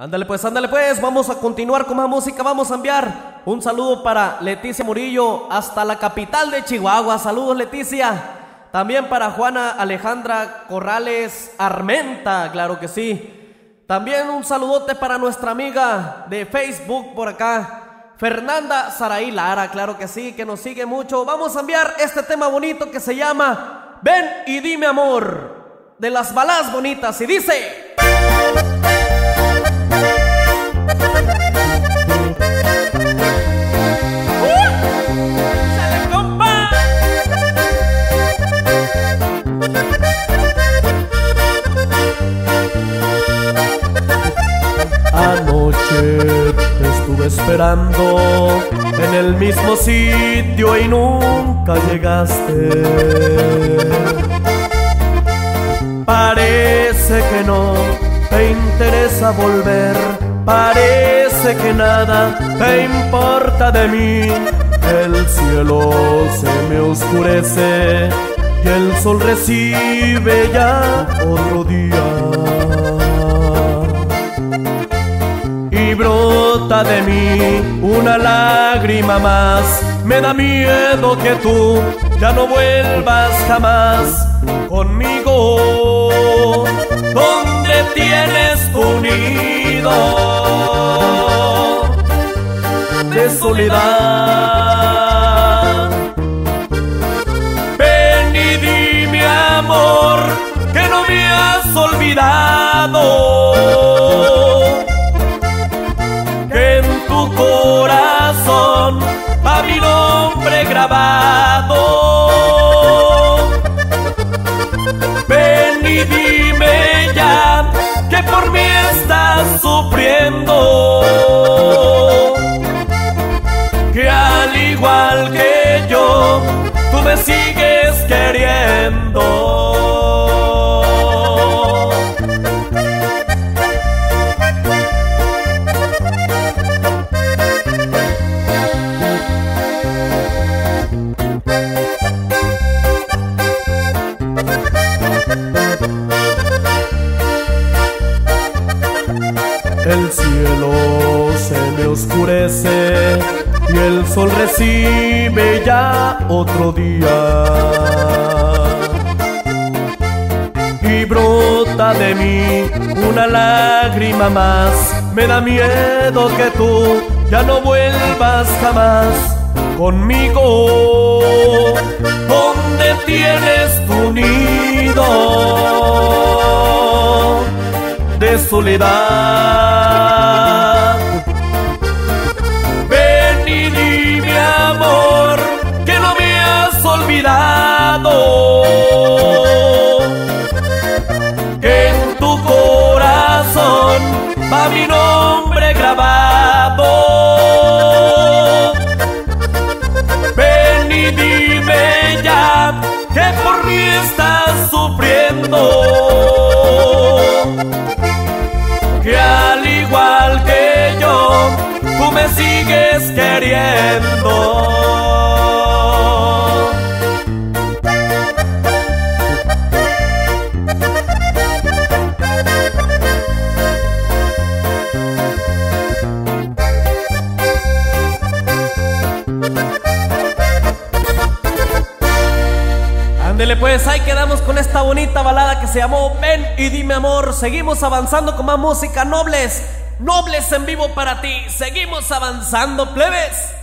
Ándale pues, ándale pues, vamos a continuar con más música, vamos a enviar un saludo para Leticia Murillo hasta la capital de Chihuahua, saludos Leticia. También para Juana Alejandra Corrales Armenta, claro que sí. También un saludote para nuestra amiga de Facebook por acá, Fernanda Saraí Lara, claro que sí, que nos sigue mucho. Vamos a enviar este tema bonito que se llama Ven y dime amor, de las balas bonitas, y dice... Anoche te estuve esperando en el mismo sitio y nunca llegaste. Parece que no te interesa volver, parece que nada te importa de mí. El cielo se me oscurece y el sol recibe ya otro día. brota de mí una lágrima más. Me da miedo que tú ya no vuelvas jamás conmigo. Donde tienes tu nido de soledad. Olvidado. grabado. Ven y dime ya que por mí estás sufriendo. Que al igual que yo, tú me sigues El cielo se me oscurece y el sol recibe ya otro día. Y brota de mí una lágrima más, me da miedo que tú ya no vuelvas jamás conmigo. ¿Dónde tienes tu nido de soledad? Queriendo. Pues, ahí quedamos con esta bonita balada que se llamó Ven y dime amor. Seguimos avanzando con más música nobles, nobles en vivo para ti. Seguimos avanzando, plebes.